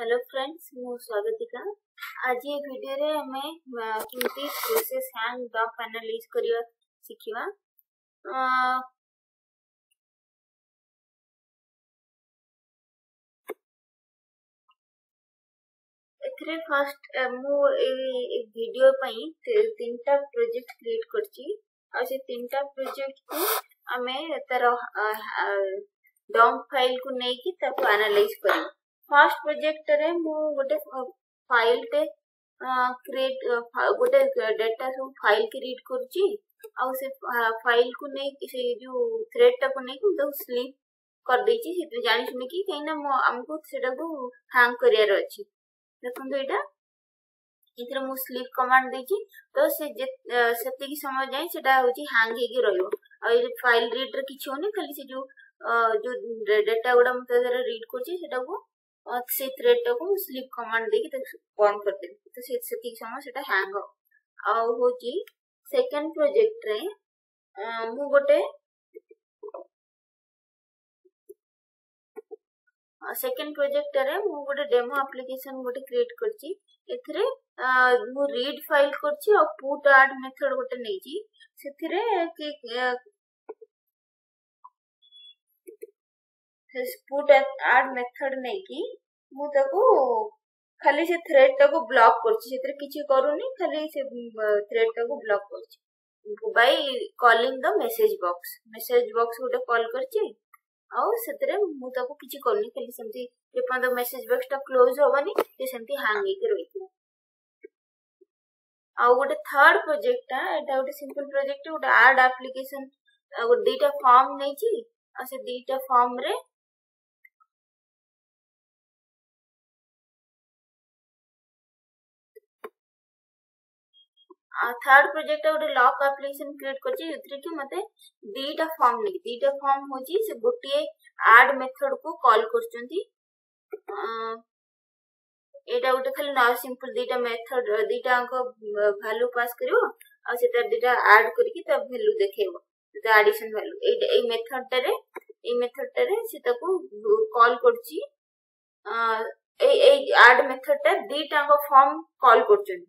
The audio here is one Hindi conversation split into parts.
हेलो फ्रेंड्स मुगतिका आज वीडियो रे हमें प्रोसेस हैंग डॉक एनालिज करिवा शिखिवा एथरे फर्स्ट मु वीडियो पई तीनटा प्रोजेक्ट क्रिएट करची आ से तीनटा प्रोजेक्ट को हमें तरह डॉक फाइल को नै की तब एनालाइज करिवा फास्ट प्रोजेक्टर मु गोटे फाइल टे क्रिएट गोटे डेटा सब फाइल के रीड कर से फाइल uh, को नहीं से जो थ्रेड टा को नहीं तो स्लिप कर दे जानी कि कहीं आमको को हांग कर देखो यहाँ इतने मुझे स्लीप कमांड दे तो से uh, समय जाए हांग फाइल रीड रही खाली से जो uh, जो डेटा गुडा मुझे रीड कर ସେ ଥ୍ରେଡଟାକୁ ସ୍ଲିପ୍ କମାଣ୍ଡ ଦେଇକି ତାକୁ ବନ୍ଦ କରିଦେଲି ତ ସେତିକି ସମୟ ସେଟା ହ୍ୟାଙ୍ଗ ହବ ଆଉ ହଉଛି ସେକେଣ୍ଡ ପ୍ରୋଜେକ୍ଟରେ ମୁଁ ଗୋଟେ ସେକେଣ୍ଡ ପ୍ରୋଜେକ୍ଟରେ ମୁଁ ଗୋଟେ ଡେମୋ ଆପ୍ଲିକେସନ ଗୋଟେ କ୍ରିଏଟ୍ କରିଛି ଏଥିରେ ମୁଁ ରିଡ୍ ଫାଇଲ୍ କରିଛି ଆଉ ପୁଟ୍ ଆଡ୍ ମେଥଡ୍ ଗୋଟେ ନେଇଛି ସେଥିରେ ପୁଟ୍ ଆଡ୍ ମେଥଡ୍ ନେଇକି ମୁଁ ତାକୁ ଖାଲି ସେ ଥ୍ରେଡ୍ ଟାକୁ ବ୍ଲକ୍ କରୁଛି ସେଥିରେ କିଛି କରୁନି ଖାଲି ସେ ଥ୍ରେଡ୍ ଟାକୁ ବ୍ଲକ୍ କରୁଛି by calling the message box message box ଗୋଟେ କଲ୍ କରିଛି ଆଉ ସେଥିରେ ମୁଁ ତାକୁ କିଛି କରୁନି ଖାଲି ସେମିତି ଯେପର୍ଯ୍ୟନ୍ତ ମେସେଜ ବକ୍ସଟା କ୍ଲୋଜ ହବନି ସେ ସେମିତି ହ୍ୟାଙ୍ଗ ହେଇକି ରହିଥିବ ଆଉ ଗୋଟେ ଥାର୍ଡ ପ୍ରୋଜେକ୍ଟଟା ଏଇଟା ଗୋଟେ ସିମ୍ପଲ ପ୍ରୋଜେକ୍ଟ ଗୋଟେ ଆଡ୍ ଆପ୍ଲିକେସନ ଆଉ ଦୁଇଟା ଫର୍ମ ନେଇଛି ଆଉ ସେ ଦୁଇଟା ଫର୍ମରେ थर्ड प्रोजेक्ट गोटे लक आप्लिकेसन क्रिएट करछि जेथि कि मते दीटा फॉर्म ले दीटा फॉर्म होछि से गोटिए ऐड मेथड को कॉल करछंती एटा गोटे खाली नॉ सिंपल दीटा मेथड दीटा अंक वैल्यू पास करिवो आ सेटा दीटा ऐड करके त वैल्यू देखेबो ତା ଆଡିସନ ଭାଲ୍ୟୁ ଏଇଟା ଏଇ ମେଥଡଟାରେ ଏଇ ମେଥଡଟାରେ ସେ ତାକୁ କଲ୍ କରୁଛି ଏଇ ଏଇ ଆଡ୍ ମେଥଡଟା ଦିଟାଙ୍କ ଫର୍ମ କଲ୍ କରୁଛନ୍ତି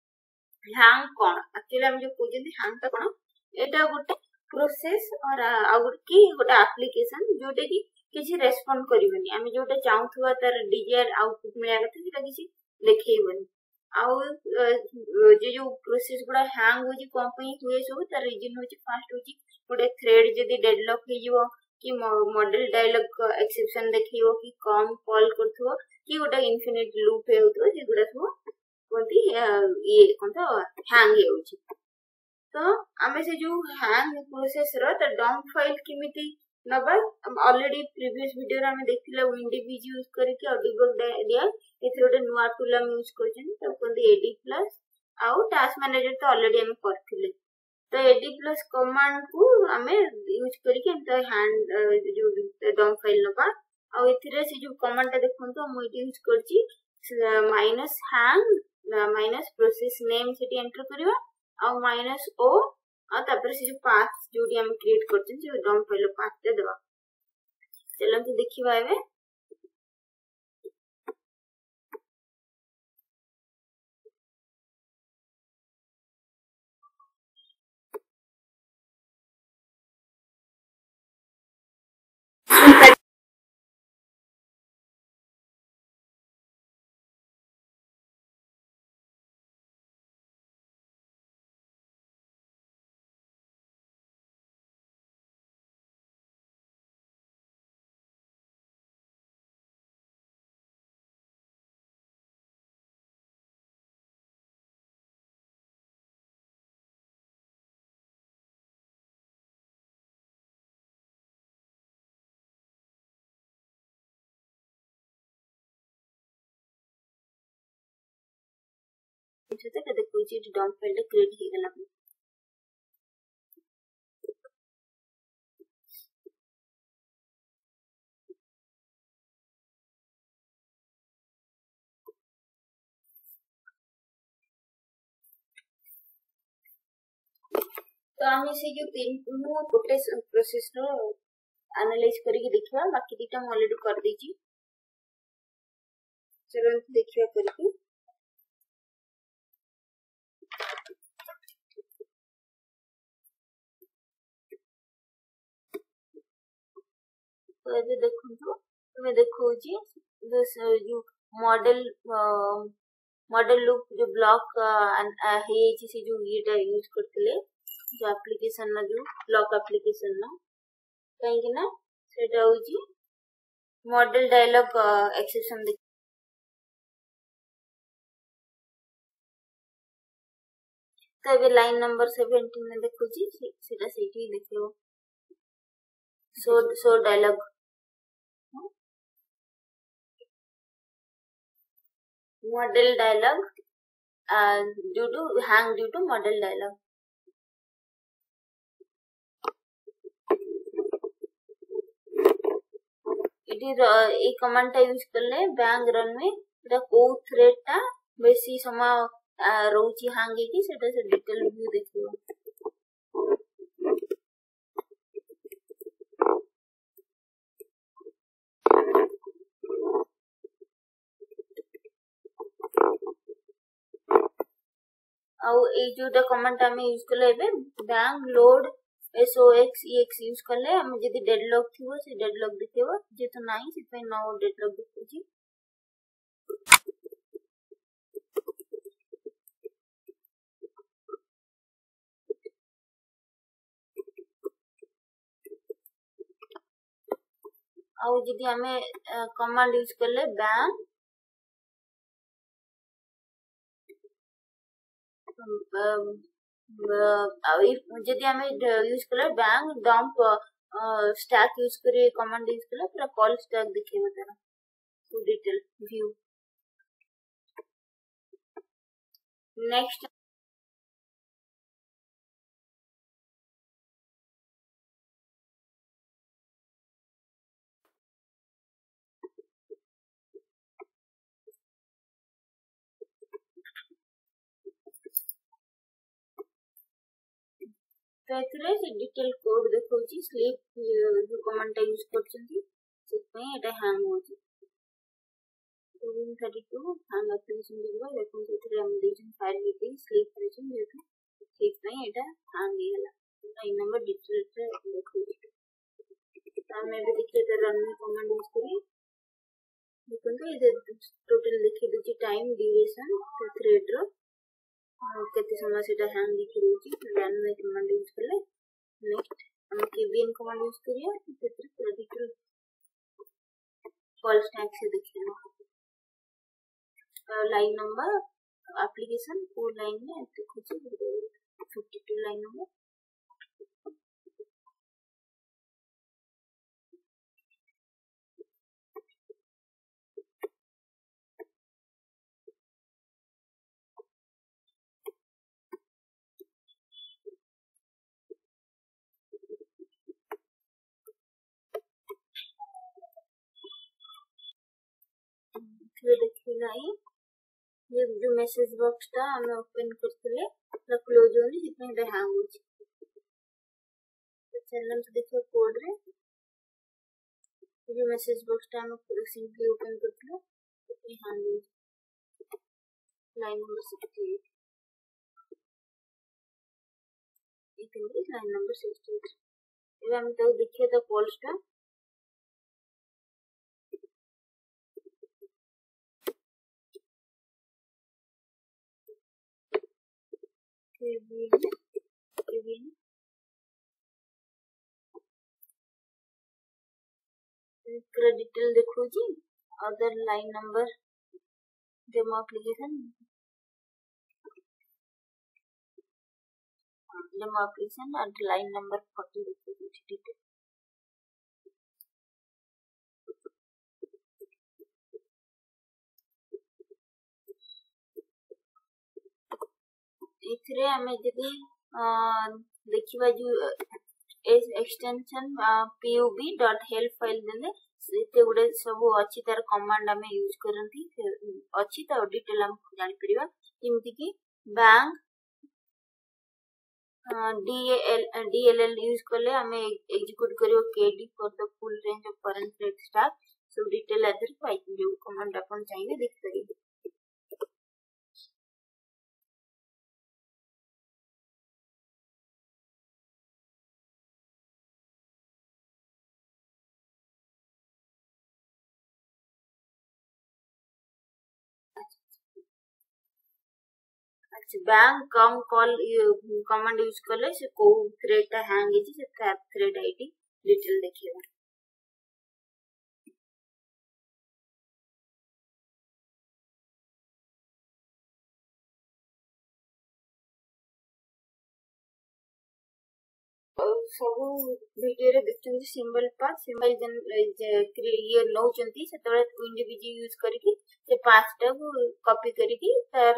হ্যাং কোণ আকচুয়ালি আমি যে কইছি হ্যাংটা কোণ এটা গোটে প্রোসেস ଆଉ କି ଗୋଟେ ଆପ୍ଲିକେସନ ଯୋଉଟା କି କିଛି ରେସ୍ପଣ୍ଡ କରିବନି ଆମେ ଯୋଉଟା ଚାହୁଁଥିବା ତାର ଡିଜାୟାର ଆଉଟପୁଟ ମିଳିବା କଥା ସେଟା କିଛି ଦେଖେଇବନି ଆଉ ଯେ ଯୋଉ ପ୍ରୋସେସ ଗୁଡା ହ୍ୟାଙ୍ଗ ହଉଛି କଣ ପାଇଁ ହୁଏ ସବୁ ତାର ରିଜନ ହଉଛି ଫାର୍ଷ୍ଟ ହଉଛି ଗୋଟେ ଥ୍ରେଡ ଯଦି ଡେଭଲପ ହେଇଯିବ କି ମଡେଲ ଡାଇଲଗ ଏକ୍ସେପସନ ଦେଖେଇବ କି କମ କଲ୍ କରୁଥିବ କି ଗୋଟେ ଇନଫିନିଟ ଲୁପ୍ ହେଉଥିବ ସେଗୁଡା ସବୁ କୁହନ୍ତି ଇଏ କଣ ତ ହ୍ୟାଙ୍ଗ ହେଉଛି ତ ଆମେ ସେ ଯୋଉ ହ୍ୟାଙ୍ଗ ପ୍ରୋସେସର ତା ଡମ୍ପ ଫାଇଲ କେମିତି ନବା ଅଲରେଡି ପ୍ରିଭିୟସ୍ ଭିଡିଓରେ ଆମେ ଦେଖିଥିଲେ ୱିଣ୍ଡିବିଜ୍ ୟୁଜ୍ କରିକି ଅଡିବଲ୍ ଡିଆ ଏଥିରେ ଗୋଟେ ନୂଆ ଟୁଲ୍ ଆମେ ୟୁଜ୍ କରିଛନ୍ତି ତାକୁ କୁହନ୍ତି ଏଡି ପ୍ଲସ୍ ଆଉ ଟାସ୍କ ମ୍ୟାନେଜର ତ ଅଲରେଡି ଆମେ କରିଥିଲେ ତ ଏଡି ପ୍ଲସ୍ କମାଣ୍ଡକୁ ଆମେ ୟୁଜ୍ କରିକି ଏମିତି ହ୍ୟାଣ୍ଡ ଯୋଉ ଡମ୍ପ ଫାଇଲ ନବା ଆଉ ଏଥିରେ ସେ ଯୋଉ କମାଣ୍ଡଟା ଦେଖନ୍ତୁ ମୁଁ ଏଠି ୟୁଜ୍ କରିଛି minus hang minus process name ସେଠି ଏଣ୍ଟର କରିବା ଆଉ ମାଇନସ୍ ଓ ଆଉ ତାପରେ ସେ ଯୋଉ ପାଥ୍ ଯୋଉଠି ଆମେ କ୍ରିଏଟ୍ କରିଛନ୍ତି ଯୋଉ ଡମ୍ ଫାଇଲ୍ ପାଥ୍ଟା ଦେବା ଚାଲନ୍ତୁ ଦେଖିବା ଏବେ into the pedagogy to downfield the grade level level. तो आम से जो गोटे प्रोसेस आनालाइज करके देखा बाकी दुटा मुझे करदे चलो देखा करके ଏବେ ଦେଖନ୍ତୁ ତୁମେ ଦେଖଉଛି ଯୋଉ ମଡେଲ ମଡେଲ ଲୁକ୍ ଯୋଉ ବ୍ଲକ୍ ହେଇଯାଇଛି ସେ ଯୋଉ ଇଏଟା ୟୁଜ୍ କରିଥିଲେ ଯୋଉ ଆପ୍ଲିକେସନ୍ ଯୋଉ ବ୍ଲକ୍ ଆପ୍ଲିକେସନ୍ କାହିଁକି ନା ସେଇଟା ହଉଛି ମଡେଲ ଡାଇଲଗ୍ ଏକ୍ସେପସନ୍ ତ ଏବେ ଲାଇନ୍ ନମ୍ବର ସେଭେଣ୍ଟିନ୍ ଦେଖୁଛି ସେଟା ସେଇଠି ଦେଖେଇବ so so dialogue model dialogue uh, due to hang due to model dialogue. এটি এই কমান্ডটা ইউজ করলে ব্যাঙ্ক রনওয়ে এটা କୋଉ থ্রেডটা বেশি সময় ରହୁଛି হাঙ্গିକି সেটা ସେ ଡିଟେଲ ভিউ ଦେଖିବ कमेंट यूज कले बैंक लोड एसओ एक्स इक्स यूज कले डेड थी डेड लक जेहतु ना डेड लक देखिए आदि आम कमांड यूज कले बैंक ଯଦି ଆମେ ୟୁଜ୍ କଲେ ବ୍ୟାଙ୍କ ଡମ୍ପ ଷ୍ଟାକ୍ ୟୁଜ୍ କରି କମାଣ୍ଡ ୟୁଜ୍ କଲେ ପୁରା କଲ୍ ଷ୍ଟାକ୍ ଦେଖେଇବ ତାର ଡିଟେଲ ଭ୍ୟୁ ନେକ୍ସଟ ଏଥିରେ ସେ ଡିଟେଲ କୋଡ୍ ଦେଖଉଛି ସ୍ଲିପ୍ ଯୋଉ କମାଣ୍ଡଟା ୟୁଜ୍ କରୁଛନ୍ତି ସେଥିପାଇଁ ଏଇଟା ହ୍ୟାଙ୍ଗ ହେଉଛି coding thirty two hang application ଦେଖିବ ଦେଖନ୍ତୁ ଏଥିରେ ଆମେ ଦେଇଛନ୍ତି ଫାଇଲ୍ ଦେଇକି ସ୍ଲିପ୍ କରିଛନ୍ତି ଯେହେତୁ ସେଇଥିପାଇଁ ଏଇଟା ହ୍ୟାଙ୍ଗ ହେଇଗଲା ଏଇ ନମ୍ବର ଡିଟେଲରେ ଦେଖଉଛି ଆମେ ଏବେ ଦେଖିବା ତାର ରନିଂ କମାଣ୍ଡ ୟୁଜ୍ କରି ଦେଖନ୍ତୁ ଏଇଟା ଟୋଟାଲ ଦେଖେଇ ଦେଉଛି ଟାଇମ୍ ଡ୍ୟୁରେସନ୍ ଥ୍ରେଡ୍ର ఓకే సమ్మస్ এটা হ্যান্ড লিখে নিয়েছি রান কমান্ড ইউজ করলে নেক্সট আমি কেভিএম কমাंड यूज করি ক্ষেত্রে ক্রেডিটর फॉल स्टैक से देखिए लाइन नंबर एप्लीकेशन वो लाइन में देखो fifty two line number message message box ಟ ಆಮೆ ಓಪನ್ ಕರ್ತಲೆ ನ ಕ್ಲೋಸ್ ಹೋನಿ ಇತ್ನೆ ದ ಹ್ಯಾಂಗ್ ಹೋಚಿ चलना तो देखिए कोड रे जो मैसेज बॉक्स टा हम सिंपली ओपन करते हैं इतने हैंड लाइन नंबर सिक्सटी 68 इतने लाइन नंबर सिक्सटी एट 68 हम तो তাও तो कॉल्स পলসটা Vivian. Vivian. इसका डिटेल देखो जी other line number demo application demo application and line number forty देखो जी डिटेल ଏଥିରେ ଆମେ ଯଦି ଦେଖିବା ଯୋଉ extension P U B dot help file ଦେଲେ ଏତେ ଗୁଡ଼େ ସବୁ ଅଛି ତାର କମାଣ୍ଡ ଆମେ ୟୁଜ୍ କରନ୍ତି ଅଛି ତା ଡିଟେଲ ଆମେ ଜାଣିପାରିବା ଯେମିତିକି ବ୍ୟାଙ୍କ DLL यूज करले हमें एग्जीक्यूट करियो KD for the full range of current stack so detail other file जो कमांड अपन चाहिए देख पाइबे बैंक कम कल कमेंट यूज कले कौ थ्रेड टाइम हांग थ्रेड आई डिटेल देखेगा અં સો વિડિયો રે દેખતી હું સિમ્બોલ પાસ સિમ્બોલ જન રે કીયર નો ચંતી સતે બળે ટુ ઇન્ડિવિડ્યુઅલ યુઝ કરી કે તે પાસ ટેબલ કોપી કરી કે તર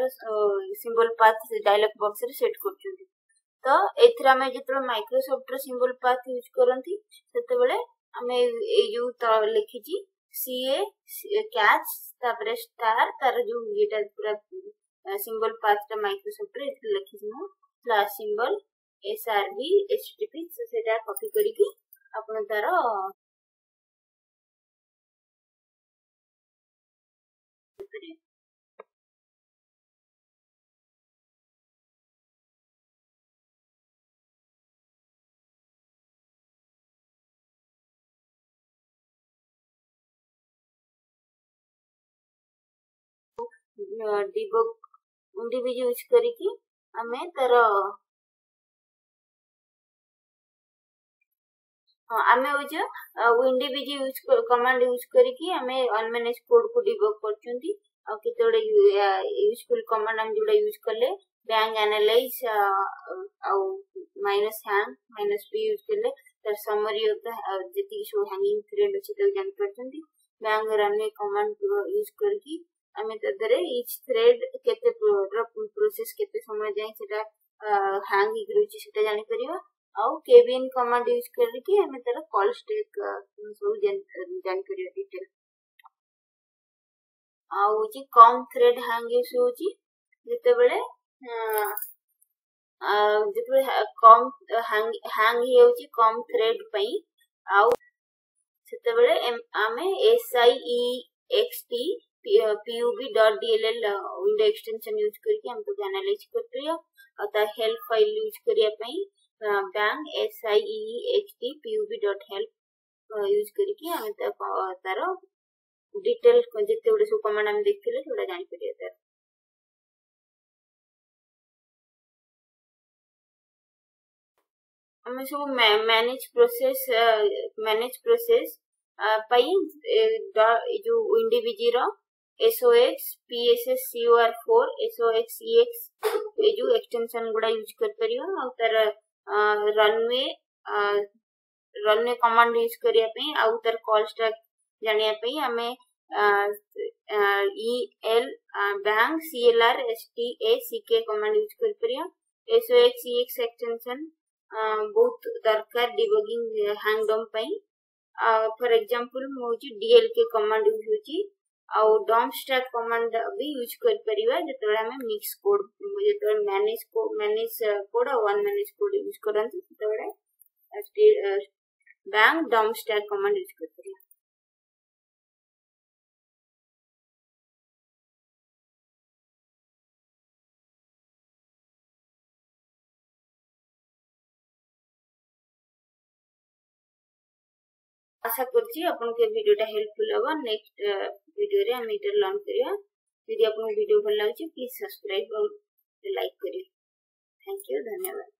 સિમ્બોલ પાસ ડાયલોગ બોક્સ રે સેટ કર ચુંદી તો એતરા મે જેતરો માઈક્રોસોફ્ટ રો સિમ્બોલ પાસ યુઝ કરુંતી સતે બળે અમે એ જો ત લખી જી સી એ કેચ ત બરે સ્ટાર તર જો ગીટર સિમ્બોલ પાસ ટે માઈક્રોસોફ્ટ રે લખી ન ફ્લા symbol S R V H T T ସେଇଟା କପି କରିକି ଆପଣ ତାର ডিবগ ডিবি ইউজ করিকি আমি তার आम हूँ विंडो यूज कमांड यूज करके कोड को डिबग कर यूजफुल कमांड जो यूज कले bang analyse minus hang minus P use कले तार समरी जी सब हैंगिंग थ्रेड अच्छे जापर बैंक रन कमांड यूज करके इच थ्रेड केते प्रोसेस केते समय जाए हैंग होगी जापर ಅವು K B N command use करके हमें तरह कॉल स्टैक सब जानकारी डिटेल ଆଉ ହଉଛି କମ୍ ଥ୍ରେଡ୍ ହ୍ୟାଙ୍ଗ ୟୁଜ୍ ହଉଛି ଯେତେବେଳେ ଯେତେବେଳେ କମ୍ ହ୍ୟାଙ୍ଗ ହେଇଯାଉଛି କମ୍ ଥ୍ରେଡ୍ ପାଇଁ ଆଉ ସେତେବେଳେ ଆମେ SIE XT PUB dot DLL window extension use କରିକି ଆମେ ତାକୁ ଆନାଲାଇଜ୍ କରିପାରିବା ଆଉ ତା ହେଲ୍ପ ଫାଇଲ୍ ୟୁଜ୍ କରିବା ପାଇଁ bank S I H T pub dot help use कर डिटेल जिते गुट सब कमेंट आम देखे जानपर तर हम सब मैनेज प्रोसेस मैनेज प्रोसेस जो इंडिविजी SOX PSS COR for SOX EX जो एक्सटेंशन गुड़ा यूज कर पार रनवे रनवे कमांड यूज करने आउर कल स्टा जानापी आम इल bank C L R S T A C K command use कर बहुत दरकार डिबगिंग हांगडम फर एक्जामपल मुझे डीएलके कमांड यूज होती आउ डॉम स्ट्रक कमांड भी यूज कर परिवा जते बेला में मिक्स कोड जते मैनेज को मैनेज कोड और वन मैनेज कोड यूज करंती तते बेला bank dump struct command use कर परिवा आशा कर आपन के हेल्पफुल हबो नेक्स्ट वीडियो रे लर्न करिया यदि भल लागछि प्लीज सब्सक्राइब और लाइक करिय थैंक यू धन्यवाद